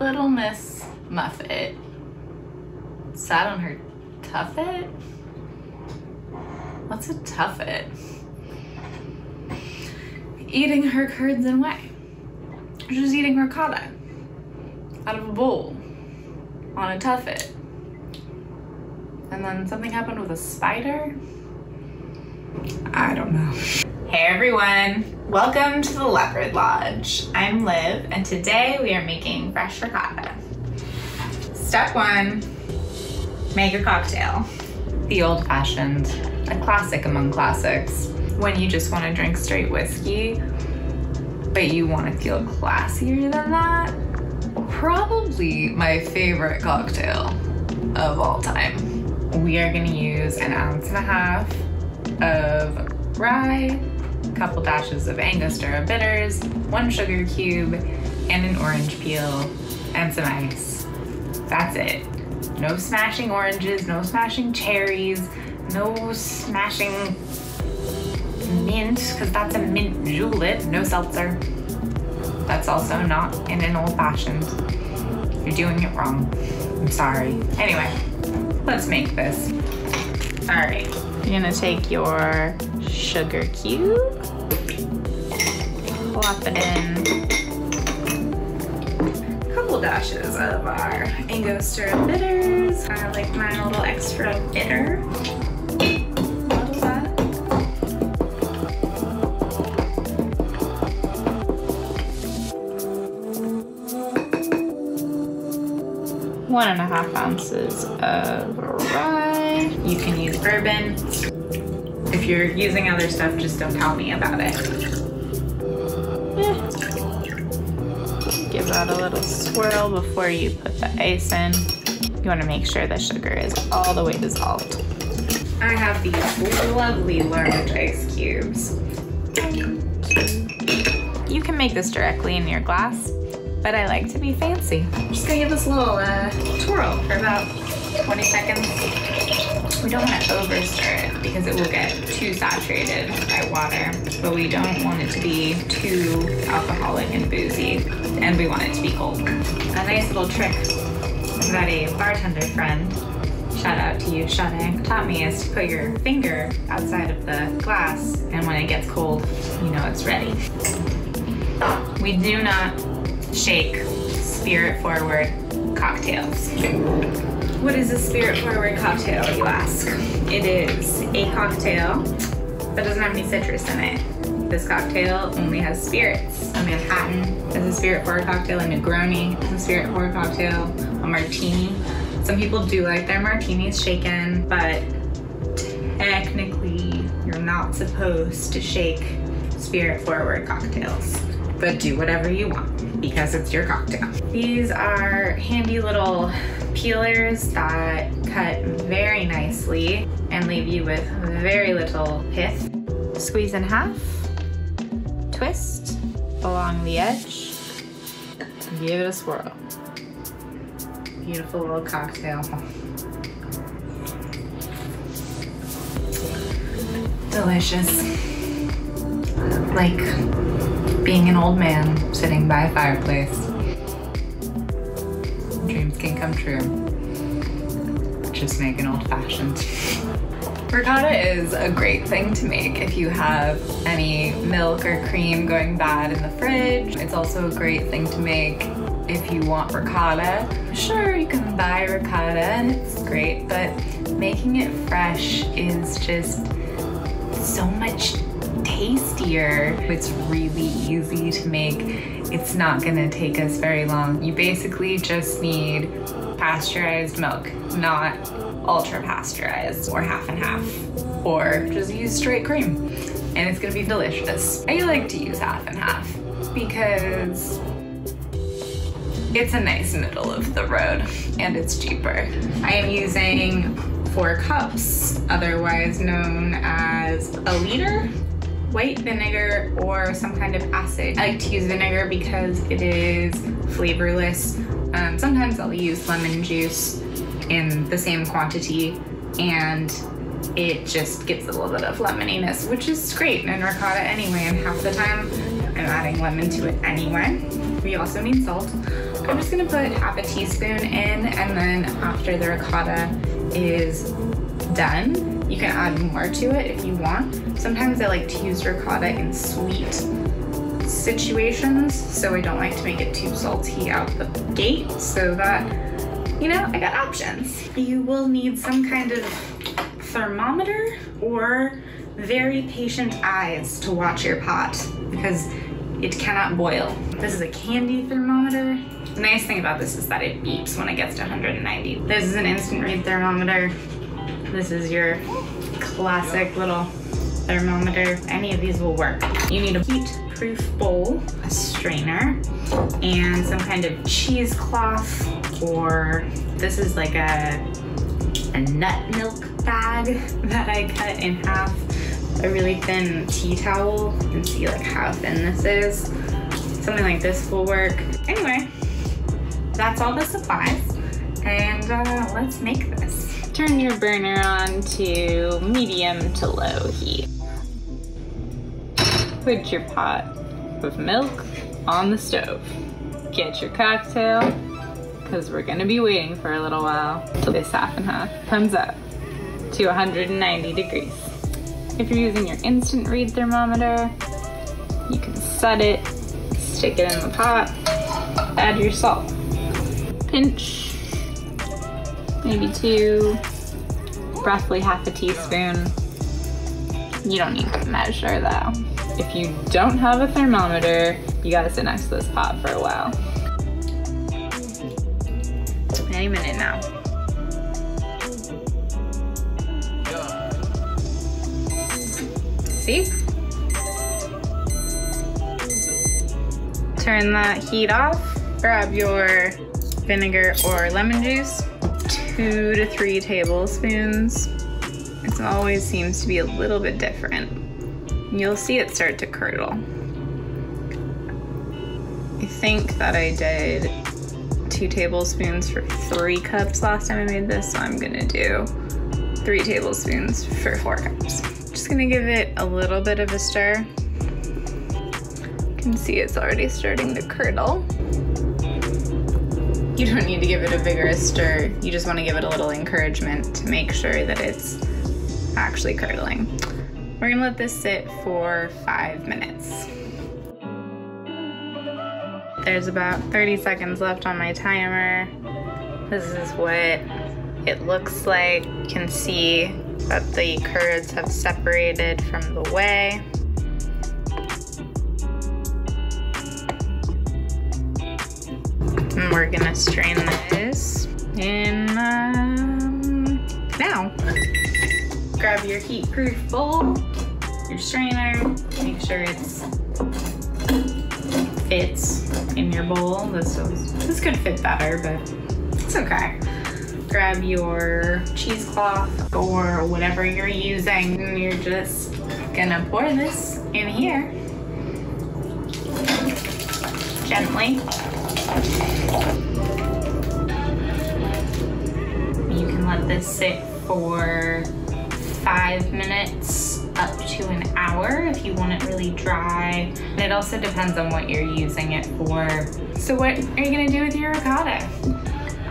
Little Miss Muffet sat on her tuffet? What's a tuffet? Eating her curds and whey. She's eating her ricotta out of a bowl on a tuffet. And then something happened with a spider? I don't know. Hey everyone, welcome to the Leopard Lodge. I'm Liv and today we are making fresh ricotta. Step one, make a cocktail. The old fashioned, a classic among classics. When you just want to drink straight whiskey, but you want to feel classier than that. Probably my favorite cocktail of all time. We are gonna use an ounce and a half of rye, couple dashes of Angostura bitters, one sugar cube, and an orange peel, and some ice. That's it. No smashing oranges, no smashing cherries, no smashing mint, because that's a mint julep, no seltzer. That's also not in an old fashioned. You're doing it wrong. I'm sorry. Anyway, let's make this. All right, you're gonna take your sugar cube, plop it in. A couple dashes of our Angostura bitters. I like mine a little extra bitter. One and a half ounces of rye. You can use bourbon. If you're using other stuff, just don't tell me about it. Eh. Give that a little swirl before you put the ice in. You want to make sure the sugar is all the way dissolved. I have these lovely large ice cubes. You can make this directly in your glass, but I like to be fancy. Just gonna give this a little uh, twirl for about 20 seconds. We don't want to over stir it because it will get too saturated by water, but we don't want it to be too alcoholic and boozy, and we want it to be cold. A nice little trick that a bartender friend, shout out to you, Shane, taught me is to put your finger outside of the glass, and when it gets cold, you know it's ready. We do not shake spirit forward cocktails. What is a spirit forward cocktail, you ask? It is a cocktail that doesn't have any citrus in it. This cocktail only has spirits. A Manhattan is a spirit forward cocktail, a Negroni is a spirit forward cocktail, a martini. Some people do like their martinis shaken, but technically you're not supposed to shake spirit forward cocktails. But do whatever you want because it's your cocktail. These are handy little peelers that cut very nicely and leave you with very little pith. Squeeze in half, twist along the edge, and give it a swirl. Beautiful little cocktail. Delicious. Like being an old man sitting by a fireplace. Dreams can come true. Just make an old fashioned. Ricotta is a great thing to make if you have any milk or cream going bad in the fridge. It's also a great thing to make if you want ricotta. Sure, you can buy ricotta and it's great, but making it fresh is just so much tastier. It's really easy to make. It's not gonna take us very long. You basically just need pasteurized milk, not ultra pasteurized or half and half, or just use straight cream and it's gonna be delicious. I like to use half and half because it's a nice middle of the road and it's cheaper. I am using four cups, otherwise known as a liter white vinegar or some kind of acid. I like to use vinegar because it is flavorless. Um, sometimes I'll use lemon juice in the same quantity and it just gives a little bit of lemoniness, which is great in ricotta anyway, and half the time I'm adding lemon to it anyway. We also need salt. I'm just gonna put half a teaspoon in and then after the ricotta is done, you can add more to it if you want. Sometimes I like to use ricotta in sweet situations, so I don't like to make it too salty out the gate so that, you know, I got options. You will need some kind of thermometer or very patient eyes to watch your pot because it cannot boil. This is a candy thermometer. The nice thing about this is that it beeps when it gets to 190. This is an instant read thermometer. This is your classic little thermometer. Any of these will work. You need a heat-proof bowl, a strainer, and some kind of cheesecloth, or this is like a, a nut milk bag that I cut in half. A really thin tea towel. You can see like how thin this is. Something like this will work. Anyway, that's all the supplies. And uh, let's make this. Turn your burner on to medium to low heat. Put your pot of milk on the stove. Get your cocktail, because we're gonna be waiting for a little while till this half and half comes up to 190 degrees. If you're using your instant read thermometer, you can set it, stick it in the pot, add your salt. Pinch, maybe two, roughly half a teaspoon. You don't need to measure though. If you don't have a thermometer, you gotta sit next to this pot for a while. Any minute now. See? Turn the heat off. Grab your vinegar or lemon juice. Two to three tablespoons. It always seems to be a little bit different. You'll see it start to curdle. I think that I did two tablespoons for three cups last time I made this, so I'm gonna do three tablespoons for four cups. Just gonna give it a little bit of a stir. You can see it's already starting to curdle. You don't need to give it a vigorous stir. You just wanna give it a little encouragement to make sure that it's actually curdling. We're gonna let this sit for five minutes. There's about 30 seconds left on my timer. This is what it looks like. You can see that the curds have separated from the whey. And we're gonna strain this in um, now. Grab your heat-proof bowl, your strainer, make sure it's fits in your bowl. This this could fit better, but it's okay. Grab your cheesecloth or whatever you're using, and you're just gonna pour this in here gently. You can let this sit for five minutes up to an hour if you want it really dry. And it also depends on what you're using it for. So what are you gonna do with your ricotta?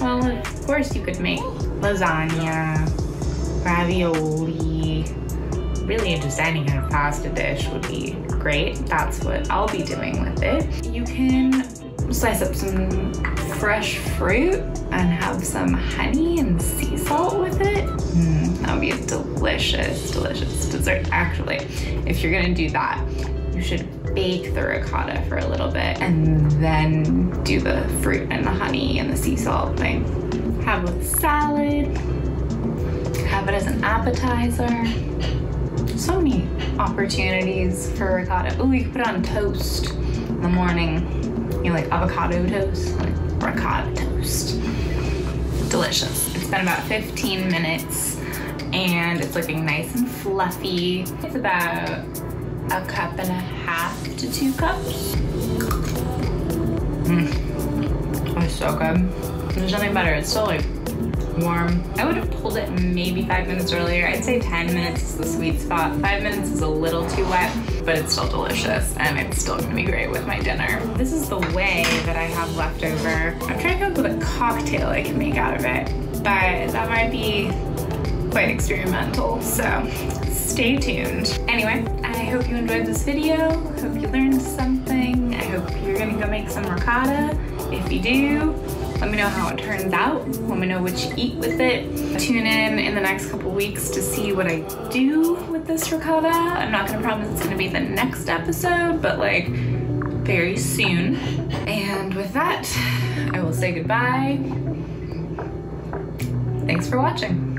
Well, of course you could make lasagna, ravioli, really just any kind of pasta dish would be great. That's what I'll be doing with it. You can slice up some fresh fruit and have some honey and sea salt with it. Mm, that would be a delicious, delicious dessert. Actually, if you're gonna do that, you should bake the ricotta for a little bit and then do the fruit and the honey and the sea salt thing. Have it with salad, have it as an appetizer. So many opportunities for ricotta. Oh, you can put it on toast in the morning. You know, like avocado toast, like ricotta toast. Delicious. It's been about 15 minutes and it's looking nice and fluffy. It's about a cup and a half to two cups. Mmm, it's so good. There's nothing better. It's so like warm. I would have pulled it maybe five minutes earlier. I'd say 10 minutes is the sweet spot. Five minutes is a little too wet, but it's still delicious and it's still gonna be great with my dinner. This is the whey that I have left over. I'm trying to come up with a cocktail I can make out of it, but that might be quite experimental, so stay tuned. Anyway, I hope you enjoyed this video. Hope you learned something. I hope you're gonna go make some ricotta. If you do, let me know how it turns out. Let me know what you eat with it. Tune in in the next couple weeks to see what I do with this ricotta. I'm not gonna promise it's gonna be the next episode, but like very soon. And with that, I will say goodbye. Thanks for watching.